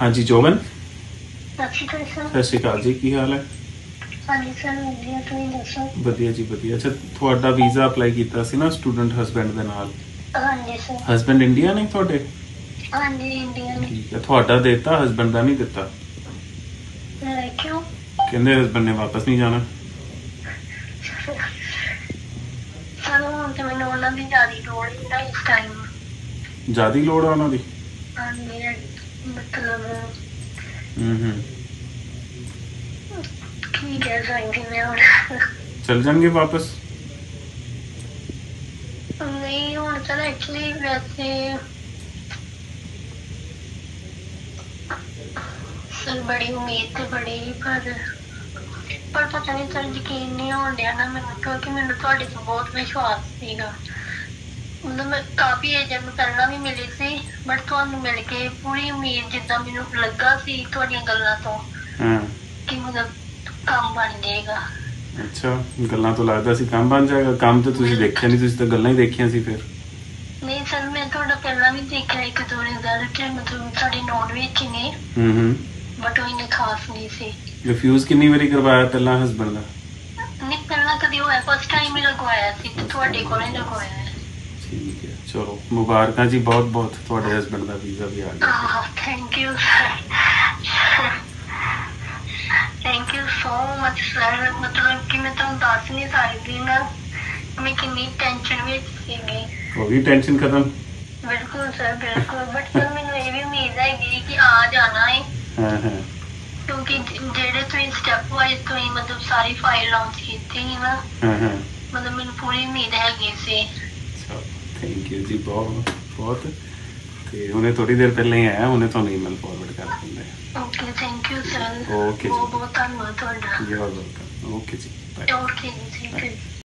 ਹਾਂਜੀ ਜੋਬਨ? ਸਤਿ ਸ਼੍ਰੀ ਅਕਾਲ ਸਰ। ਸਤਿ ਸ਼੍ਰੀ ਅਕਾਲ ਜੀ ਕੀ ਹਾਲ ਹੈ? ਹਾਂਜੀ ਸਰ ਵਧੀਆ ਤੁਸੀਂ ਦੱਸੋ? ਵਧੀਆ ਜੀ ਵਧੀਆ। ਅੱਛਾ ਤੁਹਾਡਾ ਵੀਜ਼ਾ ਅਪਲਾਈ ਕੀਤਾ ਸੀ ਨਾ ਸਟੂਡੈਂਟ ਹਸਬੈਂਡ ਦੇ ਨਾਲ? ਹਾਂਜੀ ਸਰ। ਹਸਬੈਂਡ ਇੰਡੀਆ ਨੇ ਤੁਹਾਡੇ? ਹਾਂਜੀ ਇੰਡੀਅਨ ਠੀਕ ਹੈ ਤੁਹਾਡਾ ਦਿੱਤਾ ਹਸਬੈਂਡ ਦਾ ਨਹੀਂ ਦਿੱਤਾ? ਕਿਉਂ? ਕਹਿੰਦੇ ਹਸਬੈਂਡ ਨੇ ਵਾਪਸ ਨਹੀਂ ਜਾਣਾ। ਸਰ ਹੁਣ ਤੇ ਮੈਨੂੰ ਉਹਨਾਂ ਦੀ ਜ਼ਿਆਦਾ ਲੋੜ ਹੈ ਨਾ ਇਸ ਟਾਈਮ ਜਿਆਦੀ ਲੋੜ ਆ ਉਹਨਾਂ ਦੀ? ਹਾਂਜੀ। ਚਲ ਜਾਣਗੇ ਵਾਪਸ ਨਹੀਂ ਹੁਣ ਸਰ ਐਕਚੁਅਲੀ ਵੈਸੇ ਸਰ ਬੜੀ ਉਮੀਦ ਤੇ ਬੜੀ ਪਰ ਪਰ ਪਤਾ ਨਹੀਂ ਸਰ ਯਕੀਨ ਨਹੀਂ ਹੋਣ ਡਿਆ ਨਾ ਮੈਨੂੰ ਕਿਉਂਕਿ ਮੈਨੂੰ ਤੁਹਾਡੇ ਤੋਂ ਬਹੁਤ ਵਿਸ਼ਵਾਸ ਸੀਗਾ ਮਤਲਬ ਮੈਂ ਕਾਫੀ ਏਜੰਟ ਪਹਿਲਾਂ ਵੀ ਮਿਲੀ ਸੀ ਬਟ ਤੁਹਾਨੂੰ ਮਿਲ ਕੇ ਪੂਰੀ ਉਮੀਦ ਜਿੱਦਾਂ ਮੈਨੂੰ ਲੱਗਾ ਸੀ ਤੁਹਾਡੀਆਂ ਗੱਲਾਂ ਤੋਂ ਹਾਂ। ਕਿ ਮਤਲਬ ਕੰਮ ਬਣ ਜਾਏਗਾ। ਅੱਛਾ ਗੱਲਾਂ ਤੋਂ ਲੱਗਦਾ ਸੀ ਕੰਮ ਬਣ ਜਾਏਗਾ ਕੰਮ ਤੇ ਤੁਸੀਂ ਦੇਖਿਆ ਨਹੀਂ ਤੁਸੀਂ ਤਾਂ ਗੱਲਾਂ ਹੀ ਦੇਖੀਆਂ ਸੀ ਫਿਰ। ਨਹੀਂ ਸਰ ਮੈਂ ਤੁਹਾਡਾ ਪਹਿਲਾਂ ਵੀ ਦੇਖਿਆ ਇੱਕ ਦੋ ਰਿਜ਼ਲਟ ਮਤਲਬ ਤੁਹਾਡੇ ਨੋਟ ਵਿੱਚ ਹੀ ਨੇ ਹੂੰ ਹੂੰ। ਬਟ ਉਹ ਇੰਨੇ ਖਾਸ ਨਹੀਂ ਸੀ। ਰਿਫਿਊਜ਼ ਕਿੰਨੀ ਵਾਰੀ ਕਰਵਾਇਆ ਪਹਿਲਾਂ ਹਸਬੈਂਡ ਦਾ? ਨਹੀਂ ਪਹਿਲਾਂ ਕਦੀ ਹੋਇਆ ਫਸਟ ਟਾਈਮ ਹੀ ਲਗਵਾਇਆ ਸੀ ਤੇ ਤੁਹਾਡੇ ਕੋਲ ਹੀ ਲਗਵਾਇਆ। ਠੀਕ ਹੈ। ਚਲੋ ਮੁਬਾਰਕਾਂ ਜੀ ਬਹੁਤ ਬਹੁਤ। ਤੁਹਾਡੇ ਹਸਬੈਂਡ ਦਾ ਵੀਜ਼ਾ ਵੀ ਆ ਗਿਆ। You sir thank you so much sir ਮਤਲਬ ਕਿ ਮੈਂ ਤੁਹਾਨੂੰ ਦੱਸ ਨਹੀਂ ਸਕਦੀ ਨਾ ਮੈਂ ਕਿੰਨੀ ਟੈਨਸ਼ਨ ਵਿੱਚ ਸੀਗੀ। ਹੋ ਗਈ ਟੈਨਸ਼ਨ ਖਤਮ? ਬਿਲਕੁਲ ਸਰ ਬਿਲਕੁਲ। ਬਟ ਸਰ ਮੈਨੂੰ ਇਹ ਵੀ ਉਮੀਦ ਹੈਗੀ ਕਿ ਆ ਜਾਣਾ ਹੈ ਹਾਂ ਹਾਂ। ਕਿਉਂਕਿ ਜ- ਜਿਹੜੇ ਤੁਸੀਂ ਸਟੈਪ ਵਾਈਜ਼ ਤੁਸੀਂ ਮਤਲਬ ਸਾਰੀ ਫਾਈਲ ਲਾਂਚ ਕੀਤੀ ਸੀ ਨਾ ਹਾਂ ਹਾਂ। ਮਤਲਬ ਮੈਨੂੰ ਪੂਰੀ ਉਮੀਦ ਹੈਗੀ ਸੀ। ਥੈਂਕ ਯੂ ਜੀ ਬਹੁਤ ਬਹੁਤ। ਤੇ ਉਹਨੇ ਥੋੜੀ ਦੇਰ ਪਹਿਲਾਂ ਹੀ ਆਇਆ ਉਹਨੇ ਤੁਹਾਨੂੰ ਈਮੇਲ ਫਾਰਵਰਡ ਕਰ ਦਿੰਦਾ ਓਕੇ ਥੈਂਕ ਯੂ ਸਰ ਜੀ। ਬਹੁਤ ਬਹੁਤ ਧੰਨਵਾਦ ਤੁਹਾਡਾ। ਯੂ ਆਰ ਵੈਲਕਮ ਓਕੇ ਜੀ ਬਾਏ ਓਕੇ ਥੈਂਕ ਯੂ